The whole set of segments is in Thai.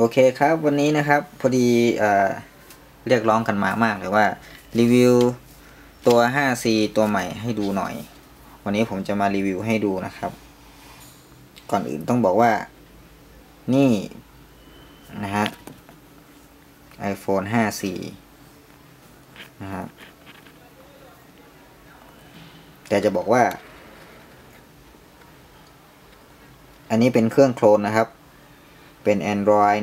โอเคครับวันนี้นะครับพอดีเอ่อเรียกร้องกันมามากเลยว่ารีวิวตัว 5C ตัวใหม่ให้ดูหน่อย วันนี้ผมจะมารีวิวให้ดูนะครับ ก่อนอื่นต้องบอกว่า นี่นะฮะ iPhone 5C นะครับแต่จะบอกว่า อันนี้เป็นเครื่องโคลนนะครับ เป็น Android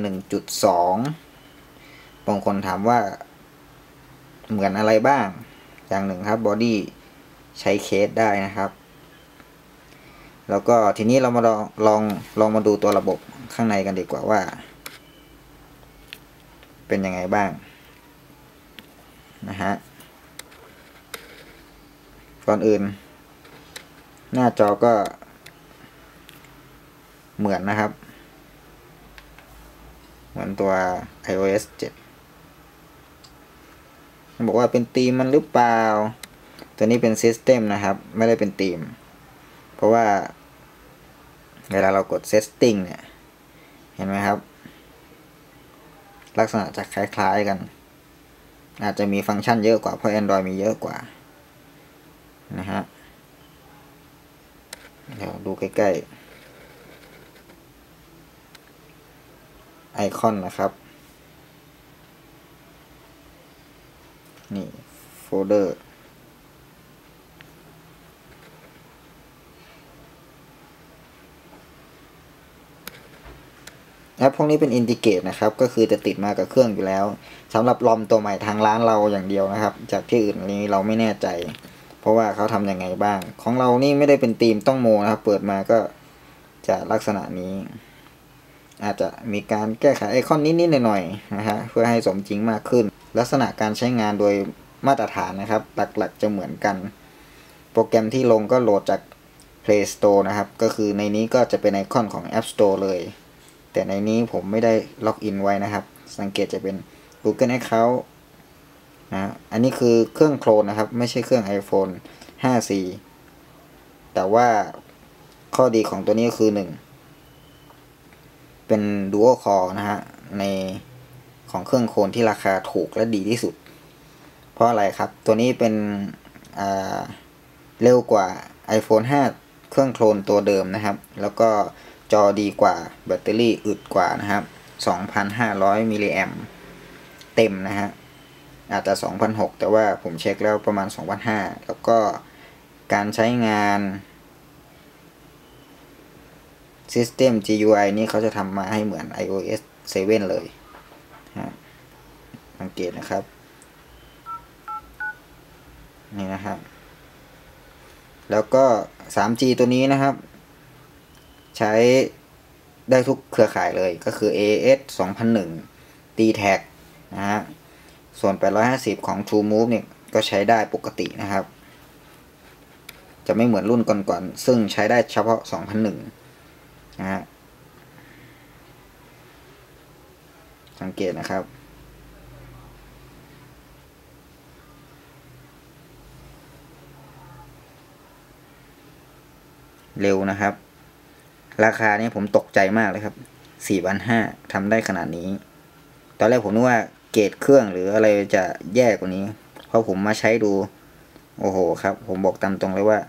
1.2 บางคนถามว่าเหมือนอะไรบ้าง อย่างหนึ่งครับบอดี้ใช้เคสได้นะครับ แล้วก็ทีนี้เรามาลองลองลองมาดูตัวระบบข้างในกันดีกว่าว่า เป็นยังไงบ้างนะฮะก่อนอื่น หน้าจอก็เหมือนนะครับ เหมือนตัว iOS 7มันบอกว่าเป็นธีมมันหรือเปล่า ตัวนี้เป็น System นะครับ ไม่ได้เป็นธีม เพราะว่า เวลาเรากด Setting เนี่ย เห็นไหมครับ ลักษณะจะคล้ายๆกัน อาจจะมีฟังก์ชันเยอะกว่า เพราะ Android มีเยอะกว่า นะฮะ เดี๋ยวดูใกล้ๆ ไอคอนนะครับ นี่โฟลเดอร์แอปพวกนี้เป็น integrate นะครับ ก็คือจะติดมากับเครื่องอยู่แล้วสำหรับ ROM ตัวใหม่ทางร้านเราอย่างเดียวนะครับ จากที่อื่นนี้เราไม่แน่ใจ เพราะว่าเขาทำยังไงบ้าง ของเรานี่ไม่ได้เป็นธีมต้องโมนะครับ เปิดมาก็จะลักษณะนี้ อาจจะมีการแก้ไขไอคอนนิดๆหน่อยๆนะฮะเพื่อให้สมจริงมากขึ้น ลักษณะการใช้งานโดยมาตรฐานนะครับ หลักๆจะเหมือนกัน โปรแกรมที่ลงก็โหลดจาก Play Store นะครับ ก็คือในนี้ก็จะเป็นไอคอนของ App Store เลย แต่ในนี้ผมไม่ได้ล็อกอินไว้นะครับ สังเกตจะเป็น Google Account นะอันนี้คือเครื่องโคลนนะครับ ไม่ใช่เครื่อง iPhone 5C แต่ว่าข้อดีของตัวนี้ก็คือ 1 เป็น Dual Core นะฮะในของเครื่องโคลนที่ราคาถูกและดีที่สุด เพราะอะไรครับตัวนี้เป็นเร็วกว่า iPhone 5 เครื่องโคลนตัวเดิมนะครับ แล้วก็จอดีกว่าแบตเตอรี่อึดกว่านะครับ 2,500 มิลลิแอมเต็มนะฮะอาจจะ2,600แต่ว่าผมเช็คแล้วประมาณ 2,500 แล้วก็การใช้งาน System GUI นี้เขาจะทำมาให้เหมือน iOS 7 เลยสังเกตนะครับ นี่นะครับ แล้วก็ 3G ตัวนี้นะครับ ใช้ได้ทุกเครือข่ายเลยก็คือ AS 2001 d t a c นะฮะ ส่วน 850 ของ True Move เนี่ยก็ใช้ได้ปกตินะครับ จะไม่เหมือนรุ่นก่อนๆ ซึ่งใช้ได้เฉพาะ 2001 นะฮะสังเกตนะครับ เร็วนะครับ ราคานี้ผมตกใจมากเลยครับสี่พันห้าทำได้ขนาดนี้ ตอนแรกผมนึกว่าเกรดเครื่องหรืออะไรจะแย่กว่านี้ เพราะผมมาใช้ดู โอ้โหครับ ผมบอกตามตรงเลยว่า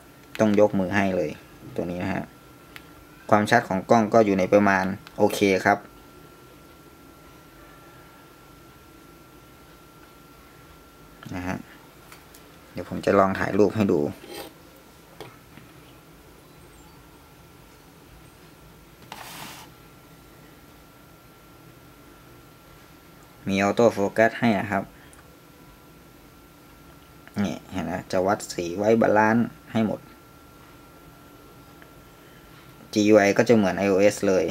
ต้องยกมือให้เลย ตัวนี้นะฮะ ความชัดของกล้องก็อยู่ในประมาณโอเคครับนะฮะเดี๋ยวผมจะลองถ่ายรูปให้ดูมี auto focus ให้นะครับ นี่เห็นไหมจะวัดสี white balance ให้หมด GUI ก็จะเหมือน iOS เลย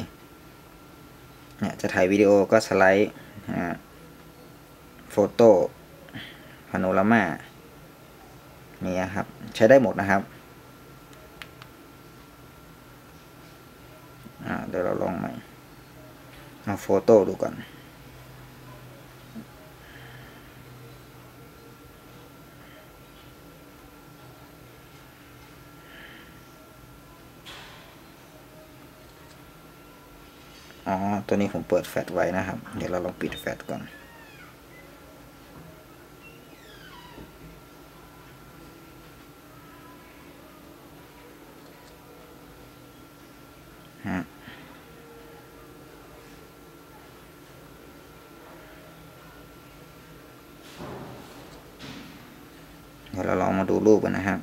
เนี่ยจะถ่ายวิดีโอก็สไลด์โฟโต้พาโนรามานี่ครับ ใช้ได้หมดนะครับเดี๋ยวเราลองใหม่เอาโฟโต้ดูก่อน อ๋อ ตัวนี้ผมเปิดแฟลชไว้นะครับ เดี๋ยวเราลองปิดแฟลชก่อน ฮะเดี๋ยวเราลองมาดูรูปกันนะครับ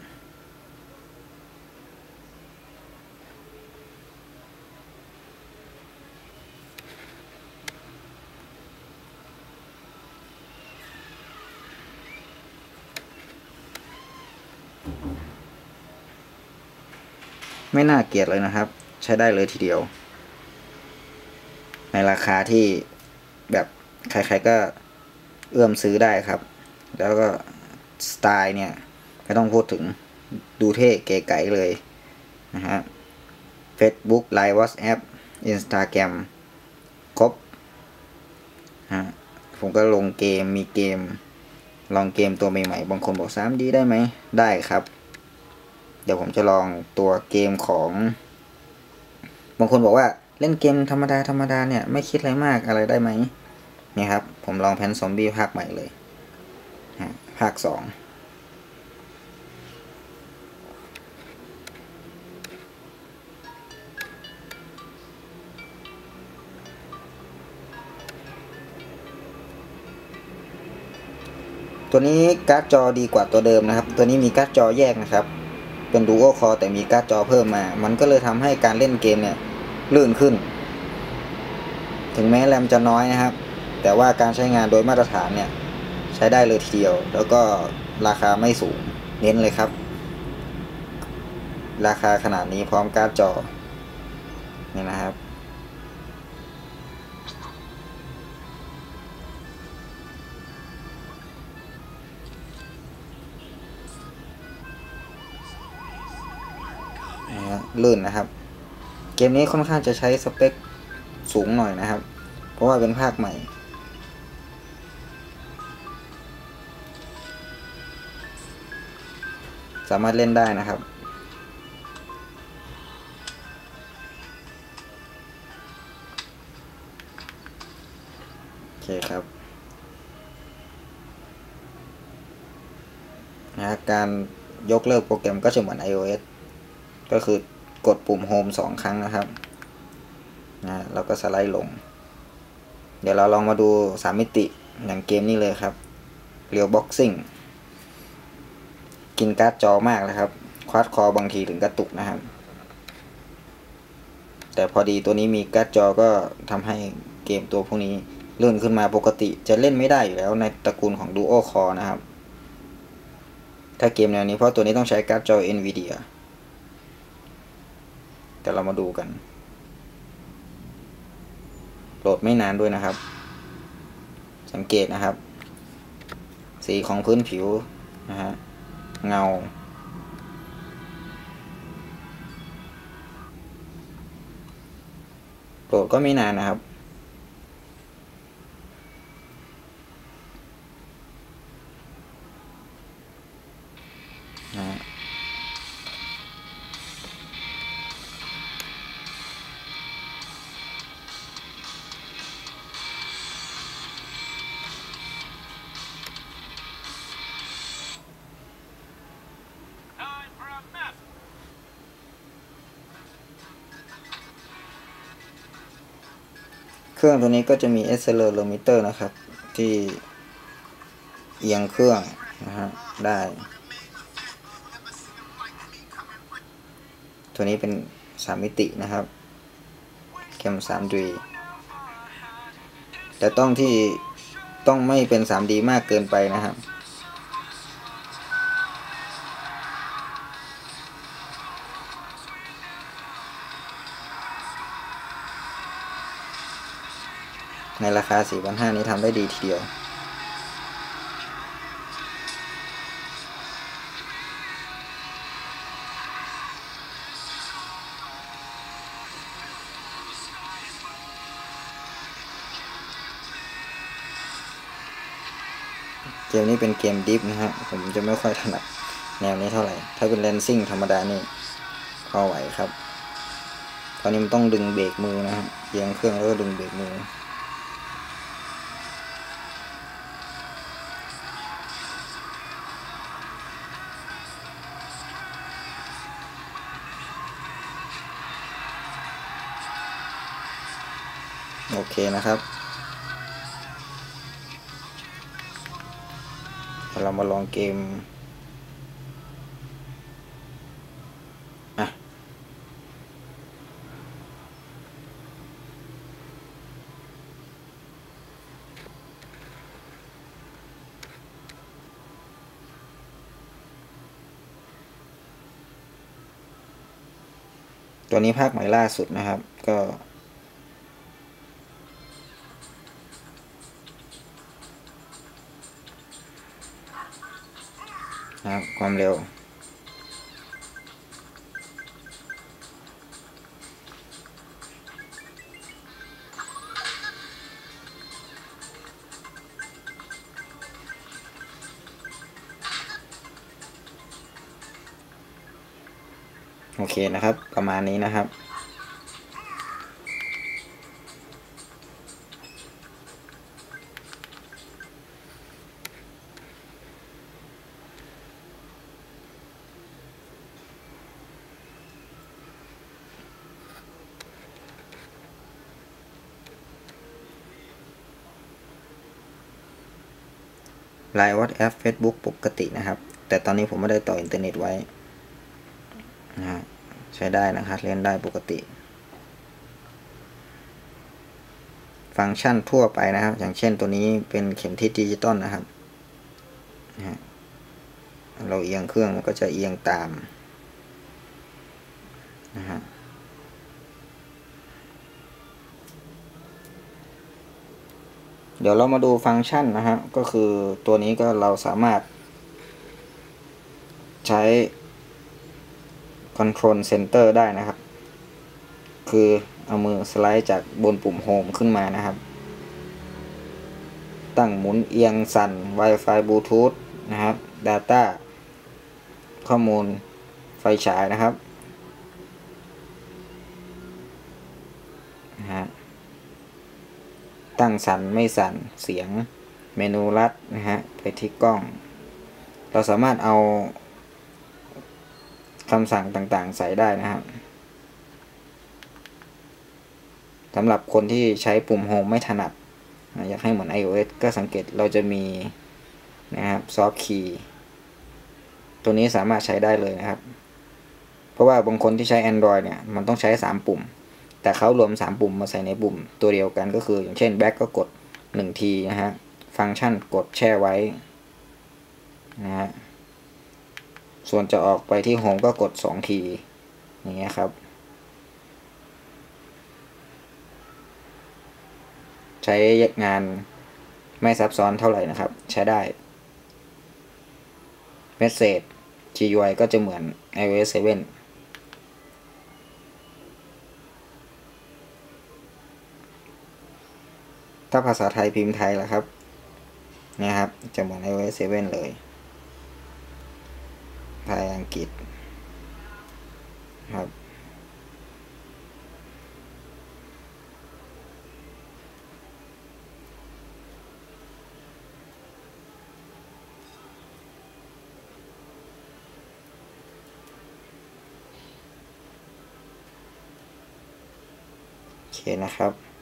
ไม่น่าเกลียดเลยนะครับ ใช้ได้เลยทีเดียว ในราคาที่แบบใครๆก็เอื้อมซื้อได้ครับ แล้วก็สไตล์เนี่ยไม่ต้องพูดถึงดูเท่เก๋ไก๋เลยนะฮะ Facebook Line WhatsApp Instagram ครบฮะผมก็ลงเกมมีเกม ลองเกมตัวใหม่ๆ บางคนบอก 3D ได้ไหม ได้ครับ เดี๋ยวผมจะลองตัวเกมของ บางคนบอกว่าเล่นเกมธรรมดาธรรมดาเนี่ยไม่คิดอะไรมากอะไรได้ไหมเนี่ยครับ ผมลองแพนซอมบี้ภาคใหม่เลยภาคสองตัวนี้การ์ดจอดีกว่าตัวเดิมนะครับ ตัวนี้มีการ์ดจอแยกนะครับ เป็น Dual Core แต่มีการ์ดจอเพิ่มมา มันก็เลยทำให้การเล่นเกมเนี่ยลื่นขึ้น ถึงแม้แรมจะน้อยนะครับ แต่ว่าการใช้งานโดยมาตรฐานเนี่ย ใช้ได้เลยทีเดียว แล้วก็ราคาไม่สูงเน้นเลยครับ ราคาขนาดนี้พร้อมการ์ดจอนี่นะครับ ลื่นนะครับ เกมนี้ค่อนข้างจะใช้สเปคสูงหน่อยนะครับ เพราะว่าเป็นภาคใหม่ สามารถเล่นได้นะครับโอเคครับนะการยกเลิกโปรแกรมก็จะเหมือน iOS ก็คือ กดปุ่ม Home สองครั้งนะครับนะแล้วก็สไลด์ลง เดี๋ยวเราลองมาดูสามมิติอย่างเกมนี้เลยครับ Real Boxing กินการ์ดจอมากเลยครับ ควาดคอบางทีถึงกระตุกนะครับ แต่พอดีตัวนี้มีการ์ดจอก็ทำให้เกมตัวพวกนี้ลื่นขึ้นมาปกติจะเล่นไม่ได้อยู่แล้วในตระกูลของ Duo Core นะครับ ถ้าเกมแนวนี้เพราะตัวนี้ต้องใช้การ์ดจอ Nvidia แต่เรามาดูกัน โหลดไม่นานด้วยนะครับ สังเกตนะครับ สีของพื้นผิวนะฮะเงา โหลดก็ไม่นานนะครับ เครื่องตัวนี้ก็จะมี accelerometer นะครับ ที่เอียงเครื่องนะฮะได้ ตัวนี้เป็นสามมิตินะครับแคม 3D แต่ต้องที่ต้องไม่เป็น 3D มากเกินไปนะครับ ในราคา 4,500 นี้ทำได้ดีทีเดียว เกมนี้เป็นเกมดิฟนะฮะ ผมจะไม่ค่อยถนัดแนวนี้เท่าไหร่ ถ้าเป็นเลนซิ่งธรรมดานี่พอไหวครับ ตอนนี้มันต้องดึงเบรกมือนะครับเอียงเครื่องแล้วก็ดึงเบรกมือ โอเคนะครับ เรามาลองเกมอะตัวนี้ภาคใหม่ล่าสุดนะครับ ก็ นะครับ ความเร็ว โอเคนะครับ ประมาณนี้นะครับ ไลน์ WhatsApp Facebook ปกตินะครับ แต่ตอนนี้ผมไม่ได้ต่ออินเทอร์เน็ตไว้นะฮะใช้ได้นะครับเล่นได้ปกติ ฟังก์ชันทั่วไปนะครับ อย่างเช่นตัวนี้เป็นเข็มทิศดิจิตอลนะครับนะเราเอียงเครื่องมันก็จะเอียงตามนะฮะ เดี๋ยวเรามาดูฟังก์ชันนะฮะ ก็คือตัวนี้ก็เราสามารถ ใช้ Control Center ได้นะครับ คือเอามือสไลด์จากบนปุ่ม Home ขึ้นมานะครับ ตั้งหมุนเอียงสั่น Wi-Fi Bluetooth นะครับ Data ข้อมูลไฟฉายนะครับนะฮะ ตั้งสั่นไม่สั่นเสียงเมนูลัดนะฮะไปที่กล้อง เราสามารถเอาคำสั่งต่างๆ ใส่ได้นะครับสำหรับคนที่ใช้ปุ่ม Home ไม่ถนัด อยากให้เหมือน iOS ก็สังเกตเราจะมีนะครับ Soft Key ตัวนี้สามารถใช้ได้เลยนะครับ เพราะว่าบางคนที่ใช้ Android เนี่ย มันต้องใช้ 3 ปุ่ม แต่เขารวม 3 ปุ่มมาใส่ในปุ่มตัวเดียวกันก็คือ อย่างเช่น Back ก็กด1ทีนะฮะ ฟังก์ชันกดแช่ไว้นะฮะ ส่วนจะออกไปที่โฮมก็กด 2 ทีอย่างเงี้ยครับ ใช้งานไม่ซับซ้อนเท่าไหร่นะครับ ใช้ได้ Message GUI ก็จะเหมือน iOS 7 ถ้าภาษาไทยพิมพ์ไทยล่ะครับเนี่ยครับ จะเหมือน iOS 7 เลย ไทยอังกฤษครับ โอเคนะครับ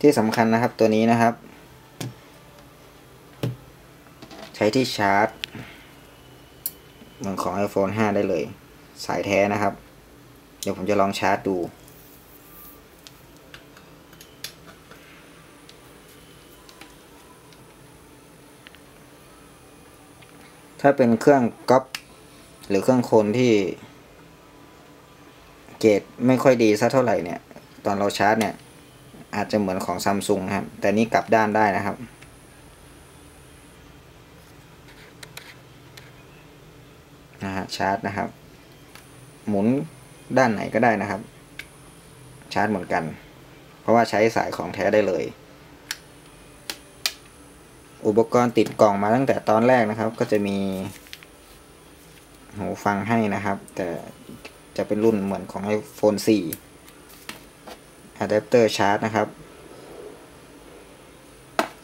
ที่สำคัญนะครับตัวนี้นะครับ ใช้ที่ชาร์จเหมือนของ iPhone 5 ได้เลย สายแท้นะครับ เดี๋ยวผมจะลองชาร์จดูถ้าเป็นเครื่องก๊อปหรือเครื่องโคนที่ เกรดไม่ค่อยดีสักเท่าไหร่เนี่ย ตอนเราชาร์จเนี่ย อาจจะเหมือนของซัมซุงครับ แต่นี้กลับด้านได้นะครับ นะฮะชาร์จนะครับ หมุนด้านไหนก็ได้นะครับ ชาร์จเหมือนกัน เพราะว่าใช้สายของแท้ได้เลย อุปกรณ์ติดกล่องมาตั้งแต่ตอนแรกนะครับ ก็จะมีหูฟังให้นะครับ แต่จะเป็นรุ่นเหมือนของ iPhone 4 อะแดปเตอร์ชาร์จนะครับ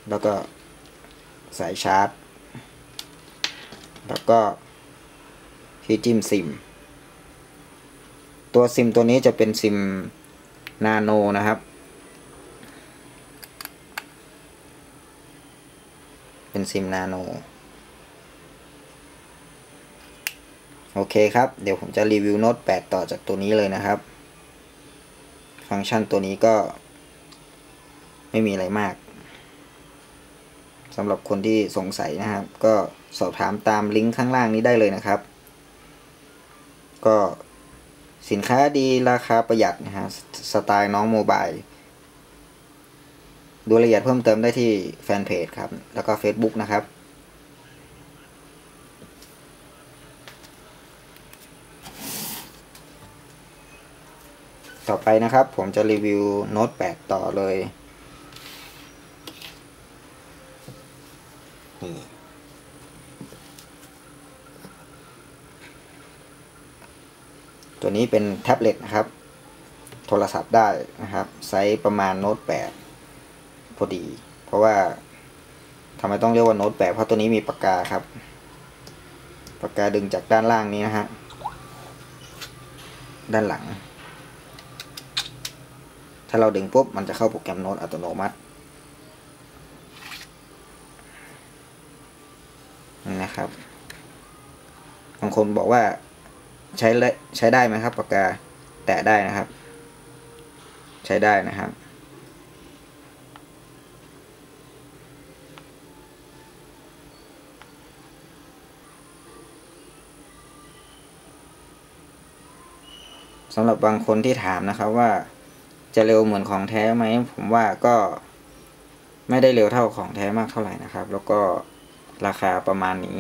แล้วก็สายชาร์จ แล้วก็ที่จิ้มซิม ตัวซิมตัวนี้จะเป็นซิมนาโนนะครับ เป็นซิมนาโน โอเคครับ เดี๋ยวผมจะรีวิวโน้ต8 ต่อจากตัวนี้เลยนะครับ ฟังก์ชันตัวนี้ก็ไม่มีอะไรมากสำหรับคนที่สงสัยนะครับ ก็สอบถามตามลิงก์ข้างล่างนี้ได้เลยนะครับ ก็สินค้าดีราคาประหยัดนะฮะสไตล์น้องโมบายดูรายละเอียดเพิ่มเติมได้ที่แฟนเพจครับ แล้วก็ Facebook นะครับ ต่อไปนะครับ ผมจะรีวิวโน้ต8 ต่อเลยนี่ตัวนี้เป็นแท็บเล็ตนะครับ โทรศัพท์ได้นะครับ ไซส์ประมาณโน้ต8 พอดี เพราะว่าทำไมต้องเรียกว่าโน้ต8เพราะตัวนี้มีปากกาครับ ปากกาดึงจากด้านล่างนี้นะฮะ ด้านหลัง ถ้าเราดึงปุ๊บมันจะเข้าโปรแกรมโน้ตอัตโนมัตินะครับบางคนบอกว่าใช้ใช้ได้ไหมครับปากกาแตะได้นะครับ ใช้ได้นะครับสำหรับบางคนที่ถามนะครับว่า จะเร็วเหมือนของแท้ไหมผมว่าก็ไม่ได้เร็วเท่าของแท้มากเท่าไหร่นะครับ แล้วก็ราคาประมาณนี้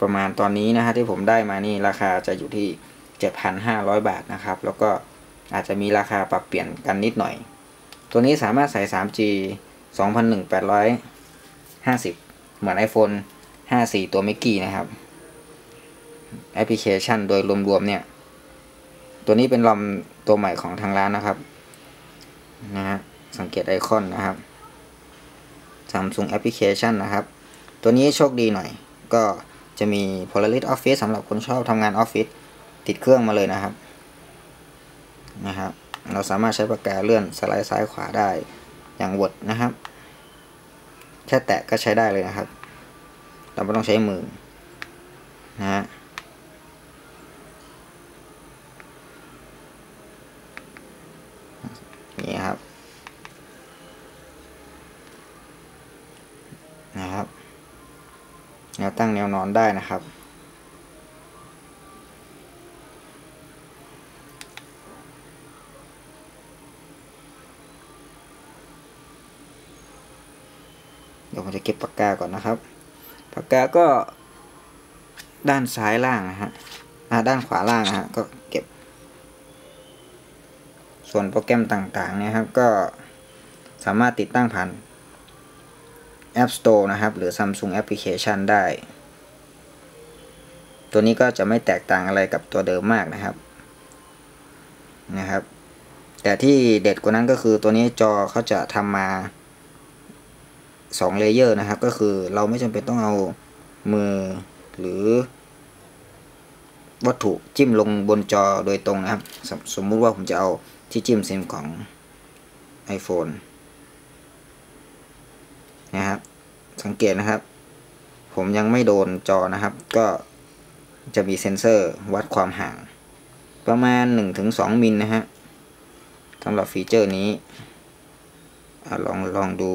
ประมาณตอนนี้นะฮะที่ผมได้มานี่ราคาจะอยู่ที่ 7,500 บาทนะครับ แล้วก็อาจจะมีราคาปรับเปลี่ยนกันนิดหน่อย ตัวนี้สามารถใส่ 3G 2,1850 เหมือน iPhone 5 4 ตัวเมกกี้นะครับ แอปพลิเคชันโดยรวมๆเนี่ย ตัวนี้เป็นลอมตัวใหม่ของทางร้านนะครับ นะฮะสังเกตไอคอนนะครับ Samsung Application นะครับ ตัวนี้โชคดีหน่อย ก็จะมี Polaris Office สำหรับคนชอบทำงานออฟฟิศติดเครื่องมาเลยนะครับนะครับ เราสามารถใช้ปากกาเลื่อนสไลด์ซ้ายขวาได้อย่างวดนะครับ แค่แตะก็ใช้ได้เลยนะครับ เราไม่ต้องใช้มือนะฮะ นี่ครับ นะครับแนวตั้งแนวนอนได้นะครับ เดี๋ยวผมจะเก็บปากกาก่อนนะครับ ปากกาก็ด้านซ้ายล่างนะฮะด้านขวาล่างนะฮะก็เก็บ ส่วนโปรแกรมต่างๆเนี่ยครับก็สามารถติดตั้งผ่าน App Store นะครับ หรือ Samsung Application ได้ ตัวนี้ก็จะไม่แตกต่างอะไรกับตัวเดิมมากนะครับนะครับ แต่ที่เด็ดกว่านั้นก็คือตัวนี้จอเขาจะทำมา2 layer นะครับ ก็คือเราไม่จำเป็นต้องเอามือหรือ วัตถุจิ้มลงบนจอโดยตรงนะครับสมสมมุติว่าผมจะเอาที่จิ้มซิมของ iPhone นะครับ สังเกตนะครับ ผมยังไม่โดนจอนะครับ ก็จะมีเซ็นเซอร์วัดความห่าง ประมาณ 1-2 มิลนะฮะสำหรับฟีเจอร์นี้อลองลองดู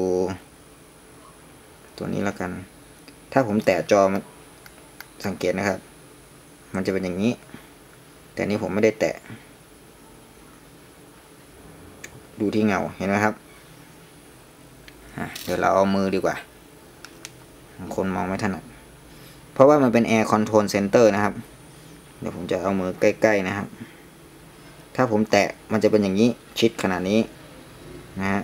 ตัวนี้แล้วกัน ถ้าผมแตะจอมันสังเกตนะครับ มันจะเป็นอย่างนี้ แต่นี้ผมไม่ได้แตะ ดูที่เงาเห็นไหมครับเดี๋ยวเราเอามือดีกว่า คนมองไม่ถนัด เพราะว่ามันเป็น Air Control Center นะครับ เดี๋ยวผมจะเอามือใกล้ ๆ นะครับ ถ้าผมแตะมันจะเป็นอย่างนี้ชิดขนาดนี้นะฮะ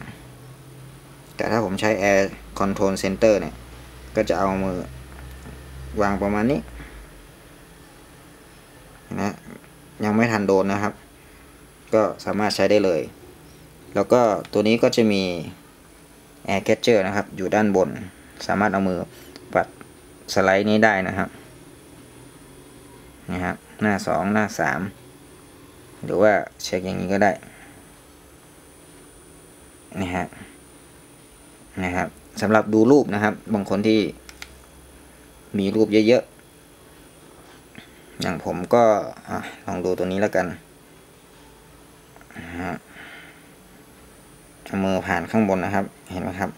แต่ถ้าผมใช้ Air Control Center เนี่ย ก็จะเอามือวางประมาณนี้ นะยังไม่ทันโดนนะครับ ก็สามารถใช้ได้เลย แล้วก็ตัวนี้ก็จะมี Air Catcher นะครับ อยู่ด้านบน สามารถเอามือปัดสไลด์นี้ได้นะครับนะครับ หน้าสองหน้าสามหรือว่าเช็คอย่างนี้ก็ได้นะฮะนะครับสำหรับดูรูปนะครับ บางคนที่มีรูปเยอะๆ อย่างผมก็ลองดูตัวนี้แล้วกันฮะมือผ่านข้างบนนะครับ เห็นไหมครับ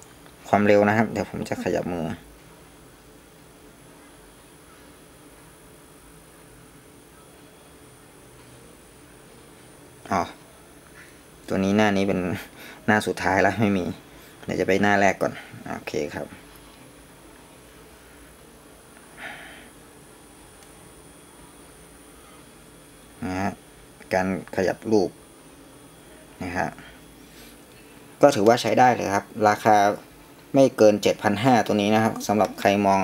ความเร็วนะครับ เดี๋ยวผมจะขยับมือ อ๋อ ตัวนี้หน้านี้เป็นหน้าสุดท้ายแล้วไม่มี เดี๋ยวจะไปหน้าแรกก่อน โอเคครับ นะฮะการขยับรูปนะฮะก็ถือว่าใช้ได้เลยครับ ราคาไม่เกิน 7,500 ตัวนี้นะครับสำหรับใครมอง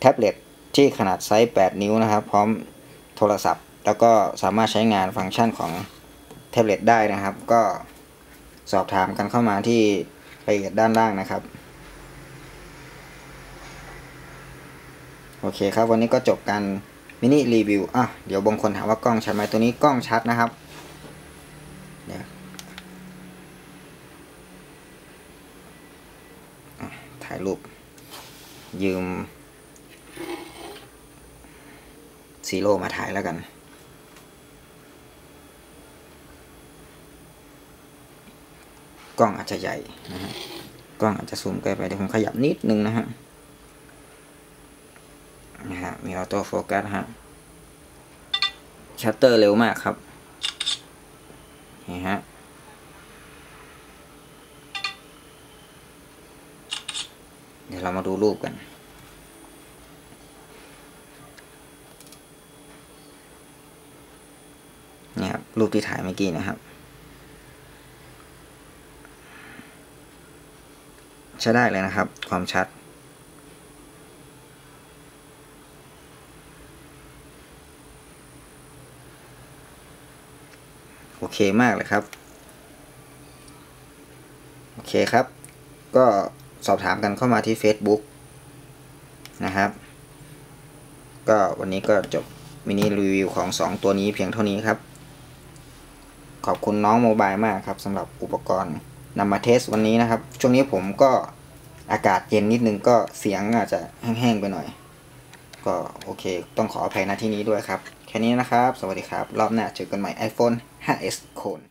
แท็บเล็ตที่ขนาดไซส์ 8 นิ้วนะครับ พร้อมโทรศัพท์ แล้วก็สามารถใช้งานฟังก์ชันของแท็บเล็ตได้นะครับ ก็สอบถามกันเข้ามาที่รายละเอียดด้านล่างนะครับ โอเคครับ วันนี้ก็จบการ มินิรีวิวอะเดี๋ยวบางคนถามว่ากล้องชัดไหมตัวนี้กล้องชัดนะครับเดี๋ยวถ่ายรูป ยืมซีโร่มาถ่ายแล้วกัน กล้องอาจจะใหญ่นะฮะกล้องอาจจะซูมใกล้ไปเดี๋ยวผมขยับนิดนึงนะฮะ มี auto focus ฮะชัตเตอร์เร็วมากครับ นี่ฮะเดี๋ยวเรามาดูรูปกัน นี่ครับ รูปที่ถ่ายเมื่อกี้นะครับ ใช้ได้เลยนะครับ ความชัด โอเคมากเลยครับ โอเคครับ ก็สอบถามกันเข้ามาที่ Facebook นะครับ ก็วันนี้ก็จบมินิรีวิวของ 2 ตัวนี้เพียงเท่านี้ครับ ขอบคุณน้องโมบายมากครับสำหรับอุปกรณ์นำมาเทสวันนี้นะครับ ช่วงนี้ผมก็อากาศเย็นนิดนึงก็เสียงอาจจะแห้งๆไปหน่อย ก็โอเค ต้องขออภัยณที่นี้ด้วยครับ แค่นี้นะครับ สวัสดีครับ รอบหน้าเจอกันใหม่ iPhone 5s โคน